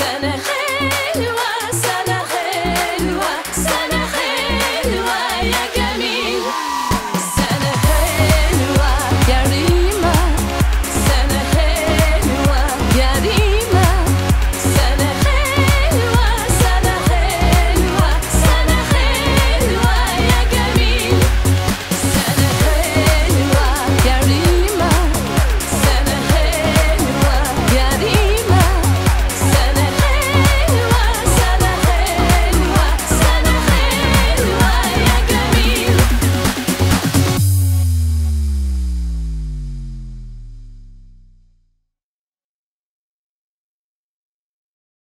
and